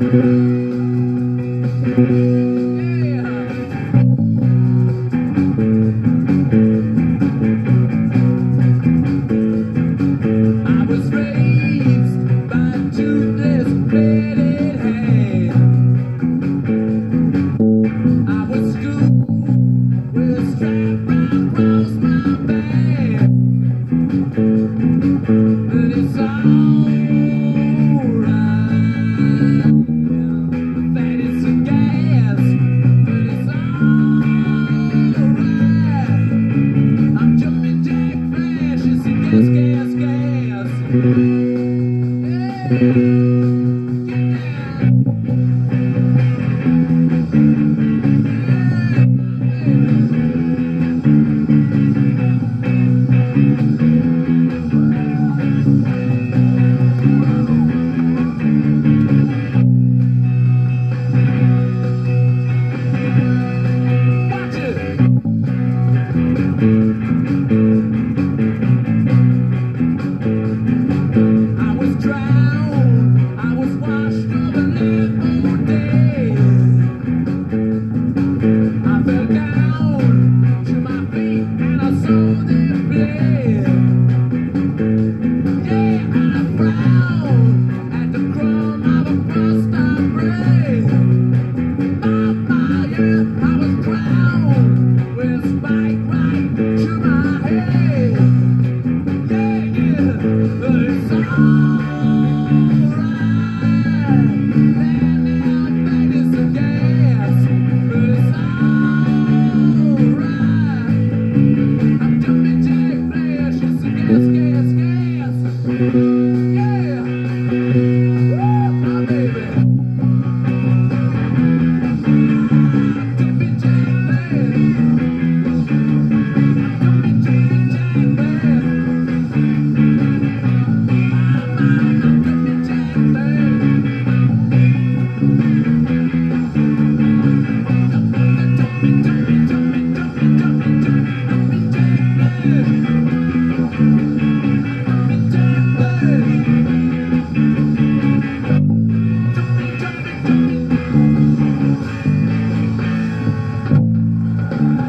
Thank you. うん